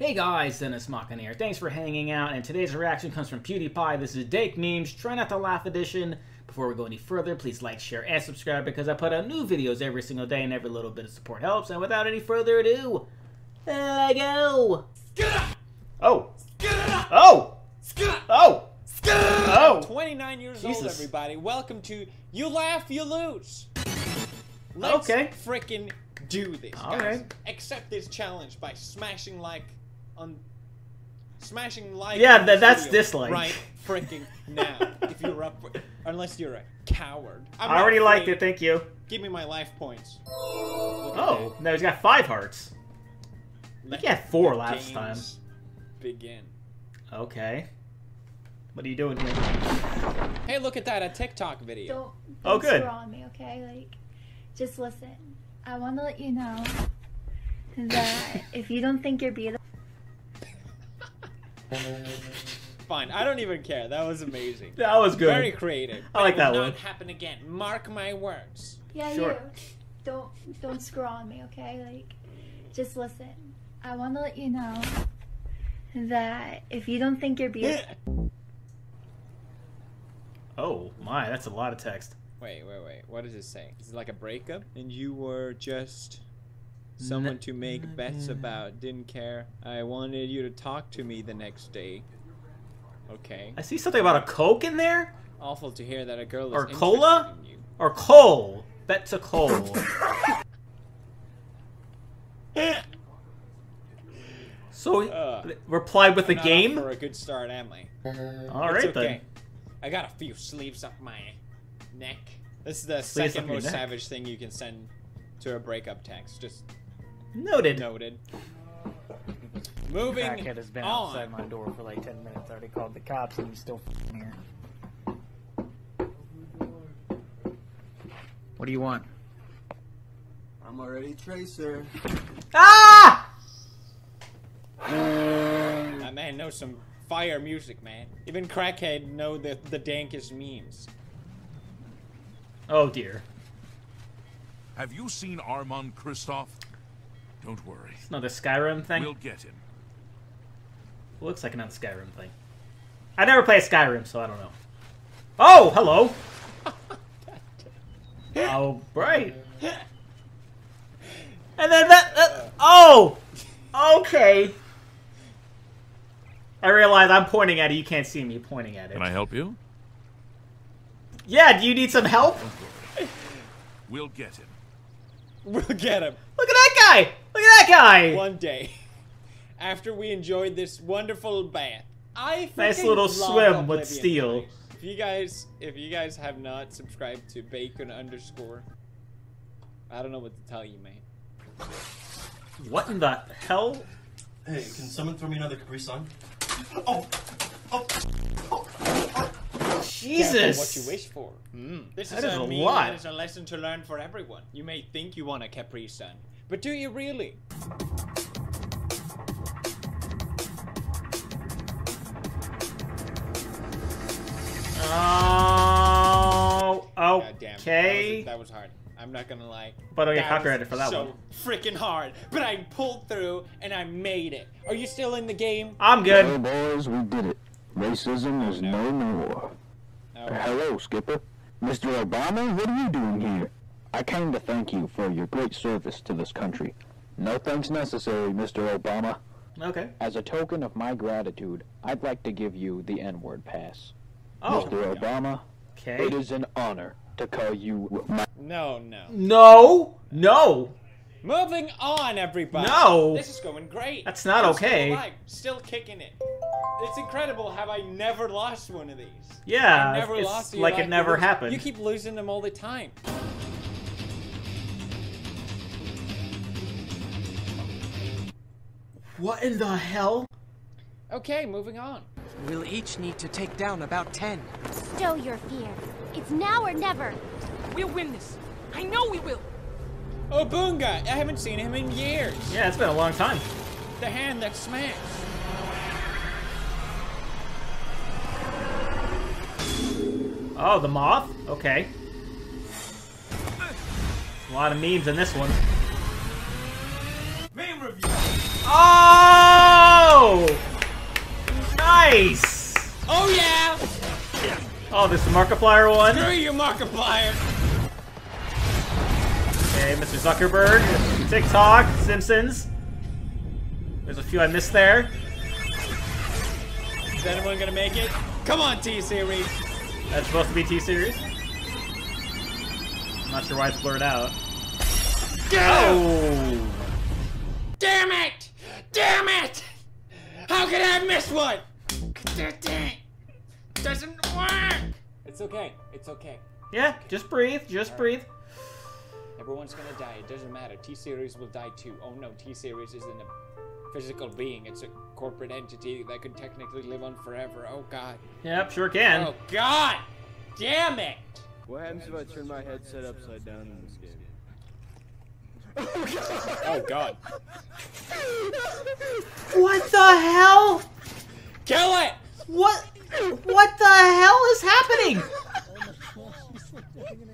Hey guys, Dan Ex Machina here. Thanks for hanging out, and today's reaction comes from PewDiePie. This is Dank Memes, Try Not to Laugh edition. Before we go any further, please like, share, and subscribe because I put out new videos every single day and every little bit of support helps. And without any further ado, let go! Oh! Oh! Oh! Oh! 29 years old, everybody. Welcome to You Laugh, You Lose. Let's Okay. frickin' do this, guys. right. Accept this challenge by smashing like on smashing like. Yeah, on that's video dislike. Right, freaking now. if you're up, for, unless you're a coward. I'm I not already liked it, thank you. Give me my life points. Look at Oh, no, he's got five hearts. that. Let he had four last time. games Begin. Okay. What are you doing here? Hey, look at that! A TikTok video. Don't, Oh, don't good. screw on me, okay? Like, just listen. I want to let you know that if you don't think you're beautiful, Fine. I don't even care. That was amazing. That was good. Very creative. I like that will that not one. happen again. Mark my words. yeah, Sure. you. Don't don't screw on me, okay? Like, just listen. I want to let you know that if you don't think you're beautiful, Oh, my, that's a lot of text. Wait, wait, wait. What does it say? Is it like a breakup? And you were just someone to make bets about, didn't care. I wanted you to talk to me the next day. Okay. I see something about a Coke in there? Awful to hear that a girl is Or interested cola? in you. Or coal? Bet to coal. so, Uh, replied with I'm a game? off for a good start, am I? Alright okay. then. I got a few sleeves up my neck. This is the Sleeves second most neck? savage thing you can send to a breakup text. Just Noted. noted. Moving crackhead has been on. outside my door for like 10 minutes. I already called the cops and he's still f***ing here. What do you want? I'm already Tracer. Ah! That man knows some fire music, man. Even crackhead know the the dankest memes. Oh dear. Have you seen Armand Kristoff? Don't worry. It's another Skyrim thing? We'll get him. Looks like another Skyrim thing. I never played Skyrim, so I don't know. Oh, hello. oh, right. And then that, that. Oh, okay. I realize I'm pointing at it. You can't see me pointing at it. Can I help you? Yeah. Do you need some help? We'll get him. We'll get him Look at that guy. Look at that guy. one day. After we enjoyed this wonderful bath. I Nice little love swim with steel. guys. If you guys if you guys have not subscribed to bacon underscore I don't know what to tell you, man. What in the hell? Hey, can someone throw me another Capri Sun? Oh! Oh! oh, oh. Jesus. Careful what you wish for. Mm. This That is is a a meme lot. that is a lesson to learn for everyone. You may think you want a Capri Sun, but do you really? Oh. God. Okay. That was, that was hard. I'm not gonna lie. But I get That copyrighted was for that so one. So freaking hard. But I pulled through and I made it. Are you still in the game? I'm good. Hey good. boys, we did it. Racism is oh, no more. No. Hello, Skipper. Mr. Obama, what are you doing here? I came to thank you for your great service to this country. No thanks necessary, Mr. Obama. Okay. As a token of my gratitude, I'd like to give you the N-word pass. Oh. Mr. Obama, Okay. it is an honor to call you my No, no. No. No. Moving on, everybody. No. This is going great. That's not I'm okay. Still, alive, still kicking it. It's incredible. Have I never lost one of these? Yeah. I never it's lost. to like it never afterwards. happened. You keep losing them all the time. What in the hell? Okay, moving on. We'll each need to take down about 10. Stow your fear. It's now or never. We'll win this. I know we will. Oh, Boonga! I haven't seen him in years. Yeah, it's been a long time. The hand that smacks. Oh, the moth? Okay. A lot of memes in this one. Oh! Nice! Oh yeah! Oh, this is Markiplier one? Screw you, Markiplier! Okay, Mr. Zuckerberg, TikTok, Simpsons. There's a few I missed there. Is anyone gonna make it? Come on, T-Series! That's supposed to be T-Series? I'm not sure why it's blurred out. Go! Oh. Damn it! Damn it! How could I have missed one? Doesn't work! It's okay. It's okay. Yeah, just breathe, just breathe. Everyone's gonna die. It doesn't matter. T-Series will die too. Oh no, T-Series isn't a physical being. It's a corporate entity that could technically live on forever. Oh god. Yep, sure can. Oh god! Damn it! What happens if I turn my headset upside down in this game? Oh god. What the hell? Kill it! What? What the hell is happening?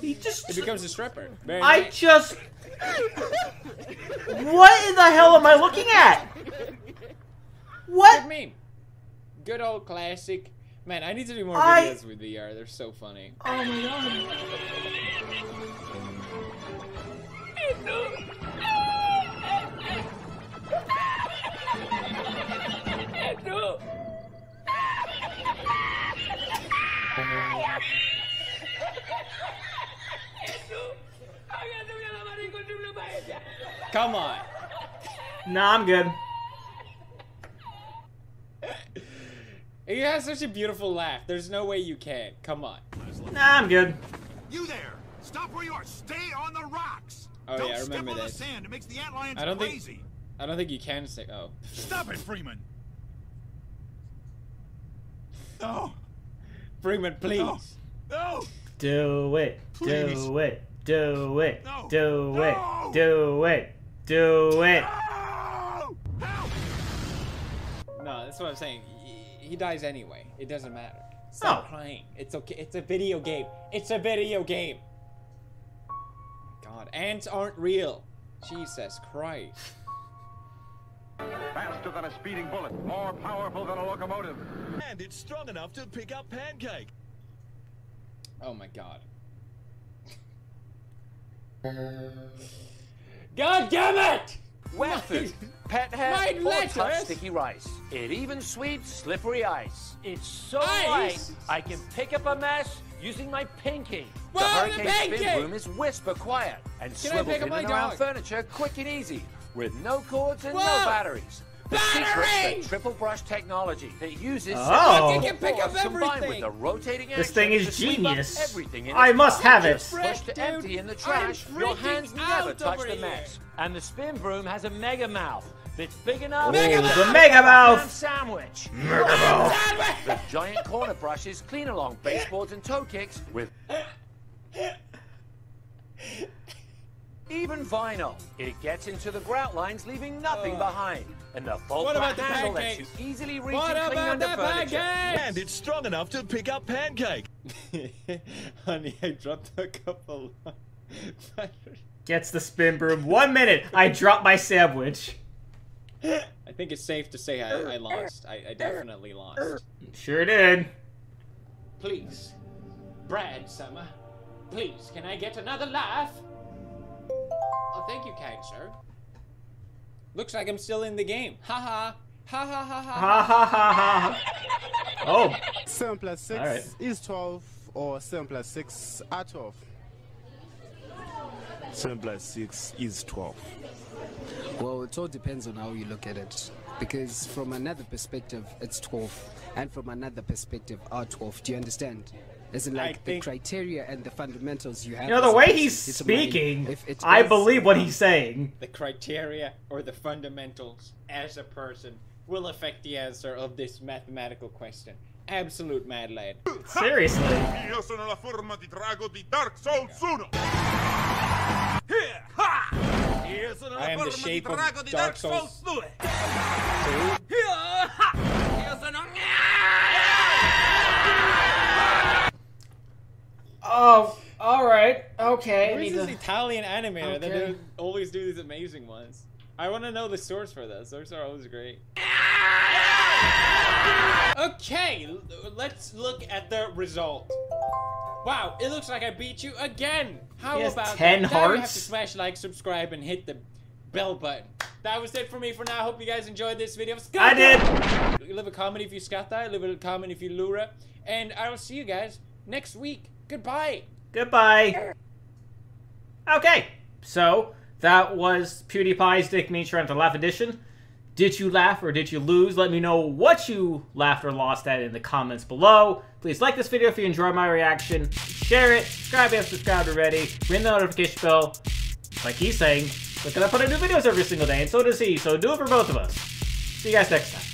He just. It becomes a stripper. Very I nice. just. What in the hell am I looking at? What? Good meme. Good old classic. Man, I need to do more I- videos with VR. They're so funny. Oh my god. Come on. Nah, I'm good. He has such a beautiful laugh. There's no way you can. Come on. Nah, I'm good. You there! Stop where you are! Stay on the rocks! Oh, Don't yeah, I step on this. the sand. It makes the antlions I don't think- crazy. I don't think you can say. Oh. Stop it, Freeman! No! Freeman, please. No! No! Do it. Please. Do it. Do it. No. Do No. it. Do it. Do it. No! That's what I'm saying. He, he dies anyway. It doesn't matter. Stop Oh. crying. It's okay. It's a video game. It's a video game. God, ants aren't real. Jesus Christ. Faster than a speeding bullet, more powerful than a locomotive. And it's strong enough to pick up pancake. Oh my God. God damn it! Wet food, pet hair, my or lettuce. touch sticky rice. It even sweeps slippery ice. It's so Ice? light, I can pick up a mess using my pinky. Whoa, the the Hurricane pinky! Spin Broom is whisper quiet and Can swivels pick up in my and around furniture quick and easy with no cords and no batteries. The secret's Battery! the triple brush technology that uses Oh. It can pick up everything. with the rotating This thing is to sweep up genius. everything in I must path. have it. Push to empty in the trash, your hands never touch over the here. mess. And the spin broom has a mega mouth that's big enough. Oh, mega mouth! fit The mega a mouth! Sandwich. Mega mouth. The giant corner brushes clean along baseboards and toe kicks with even vinyl. It gets into the grout lines, leaving nothing oh. behind. And the full What about handle lets you easily reach What and clean about under the furniture. pancakes? And it's strong enough to pick up pancake. Honey, I dropped a couple. Gets the spin broom. One minute. I dropped my sandwich. I think it's safe to say I, I lost. I, I definitely lost. Sure did. Please, Brad Summer. Please, can I get another laugh? Oh, thank you, kind sir. Looks like I'm still in the game. Ha ha. Ha ha ha ha. Ha ha ha ha. Oh. 7 plus 6 All right. is 12, or 7 plus 6 are 12. 7 plus 6 is 12. Well, it all depends on how you look at it. Because from another perspective, it's 12. And from another perspective, are 12. Do you understand? Isn't I like the think- criteria and the fundamentals you have. You know, the way he's speaking, if it I is- believe what he's saying. The criteria or the fundamentals as a person will affect the answer of this mathematical question. Absolute mad lad. Seriously. Io sono la forma di drago di Dark Souls 1! I am the shape of Dark Dark Souls Souls 2! Okay. This to- Italian animator that Okay. do- always do these amazing ones? I want to know the source for this. Those are always great. Okay, let's look at the result. Wow, it looks like I beat you again. How about 10 that? Now you have hearts? to smash like, subscribe, and hit the bell button. That was it for me for now. Hope you guys enjoyed this video. I did. Leave a comment if you scat that. Leave a comment if you lura. And I will see you guys next week. Goodbye. Goodbye. Okay, so that was PewDiePie's Dank Meme Trying to Laugh edition. Did you laugh or did you lose? Let me know what you laughed or lost at in the comments below. Please like this video if you enjoyed my reaction. Share it. Subscribe if you haven't subscribed already. Ring the notification bell. Like he's saying, look, I put out new videos every single day, and so does he. So do it for both of us. See you guys next time.